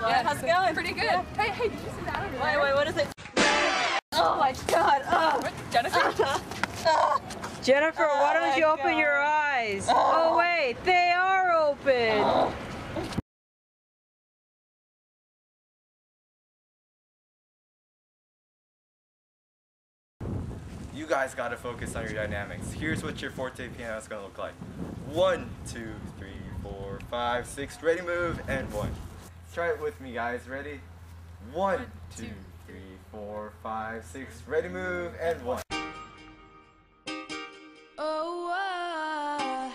Yeah, how's it going? Pretty good. Hey, hey, did you see that over Wait, there? wait, what is it? Oh my god. Oh. What, Jennifer? Jennifer, oh why Oh don't my you open God. your eyes? Oh. Oh wait, they are open. You guys gotta focus on your dynamics. Here's what your forte piano is gonna look like. One, two, three, four, five, six, ready move, and one. Try it with me guys, ready? One, two, three, four, five, six, ready move, and one. Oh, ah.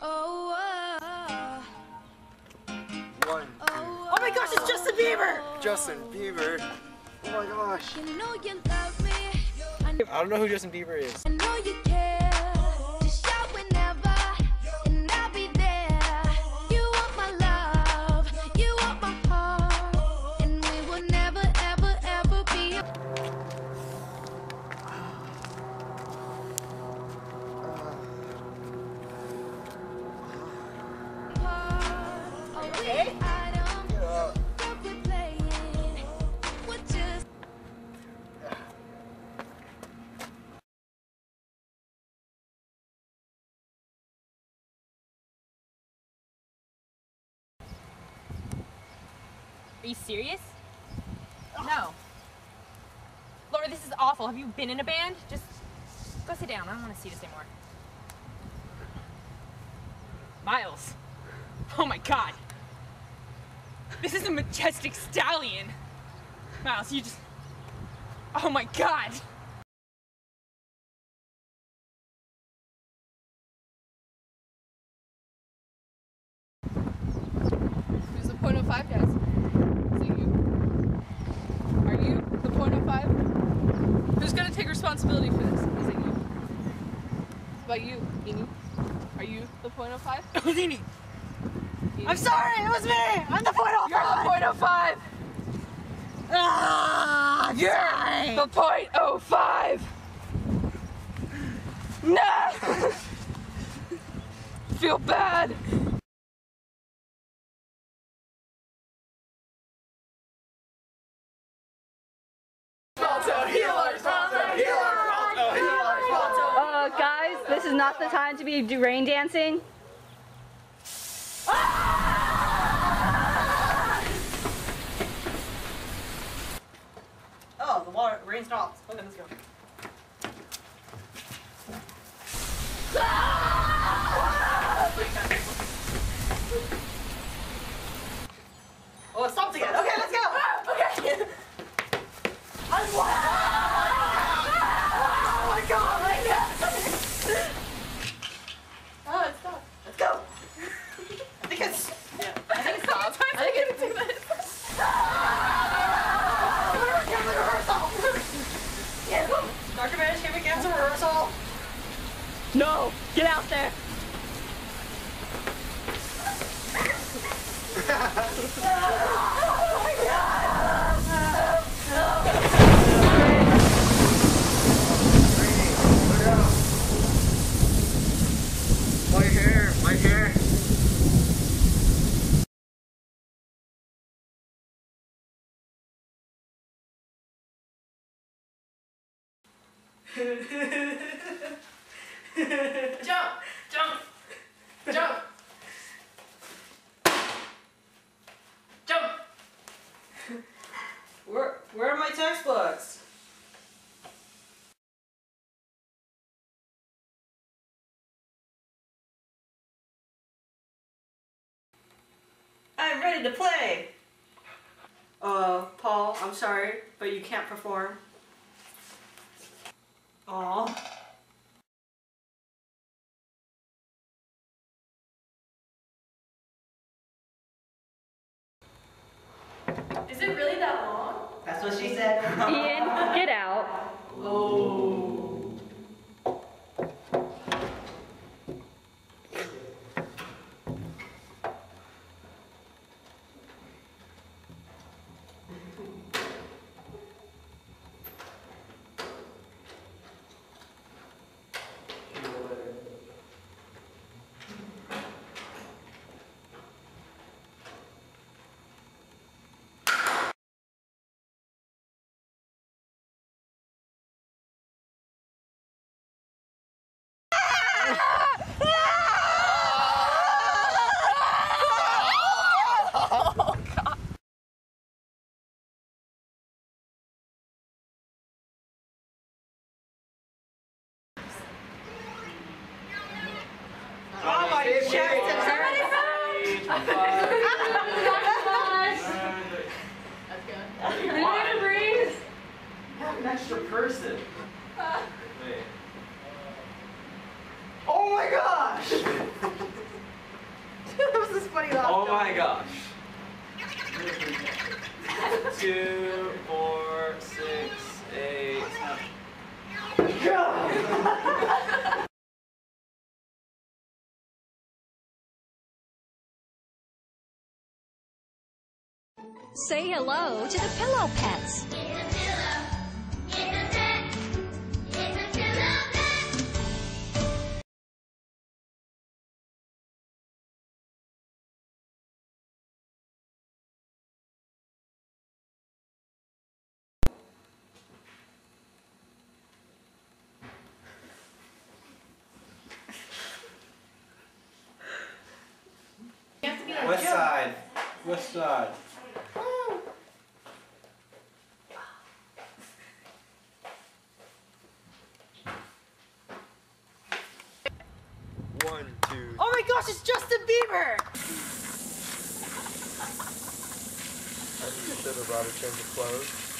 oh. One, two, oh, my gosh, it's Justin Bieber! Justin Bieber. Oh my gosh. You know you love me. I I don't know who Justin Bieber is. Are you serious? No. Laura, this is awful. Have you been in a band? Just go sit down. I don't want to see this anymore. Miles. Oh my god. This is a majestic stallion. Miles, you just. Oh my god. Who's the point of five guys? Is it you? Are you the point of five? Who's gonna take responsibility for this? Is it you? It's about you, Eni. Are you the point of five? Houdini. Eni? I'm sorry, it was me! I'm the point of You're the point of five! Ah, I'm sorry. The point oh five! No! Feel bad! Uh, guys, this is be do rain dancing. Oh, the water, rain stops. Okay, let's go. Oh, it stopped again. Okay. I'm Oh my god, my god. Oh, it stopped. Let's go. I think it's. Yeah. I think it stopped. I think it's do this. Manish, can we cancel rehearsal? No, get out there. My hair, my hair. Jump! Jump! Jump! Jump! Where, where are my textbooks? I'm ready to play. Uh, Paul, I'm sorry, but you can't perform. Aw. Person. Wait. Oh my gosh! that was this funny laugh. Oh my gosh. Two, four, six, eight. God! Say hello to the Pillow Pets. West side. One, two. Oh my gosh, it's Justin Bieber! I think you should have brought a change of clothes.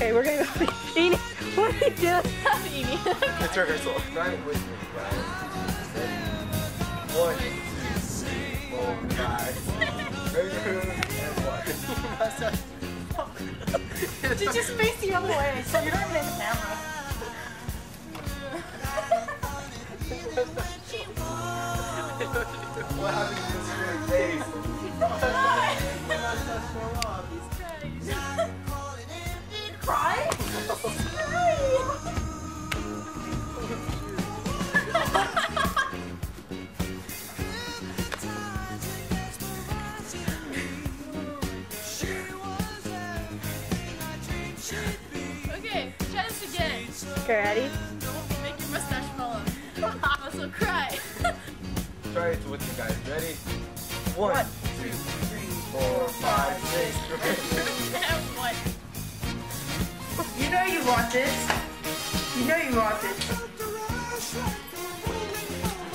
Okay, we're gonna go. Edie, what are you doing? It's rehearsal. Try it with me, guys. One, two, three, four, five. and one. Did you face the other way so you're not even in the camera? What happened to this straight face? Okay, try this again. Okay, ready? Make your mustache fall off. Also cry. Try it with me, guys. Ready? One, two, three, four, five, six. what? You know you want this. You know you want this.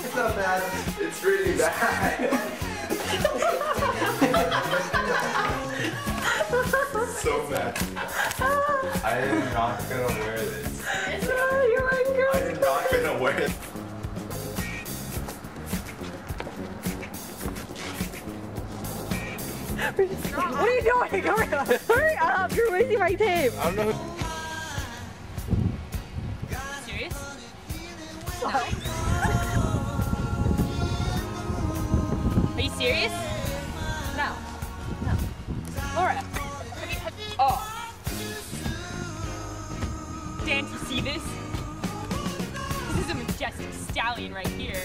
It's not bad. It's really bad. so bad. I am not gonna wear this. You're wearing I am not gonna wear it. What are you doing? Hurry up! Hurry up! You're wasting my tape. I don't know. Are you serious? No. No. Laura. Oh. Dan, you see this? This is a majestic stallion right here.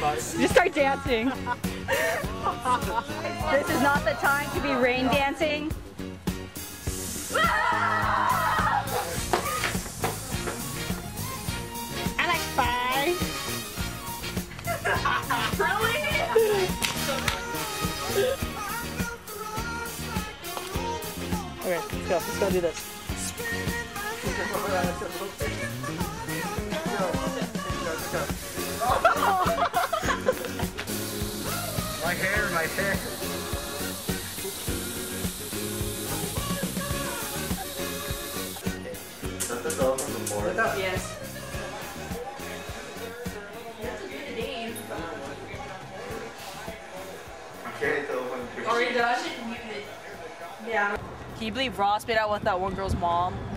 Buddies. Just start dancing. this is not the time to be rain dancing. I like spice. Okay, let's go. Let's go do this. My hair, my hair. Can you believe Ross made out with that one girl's mom?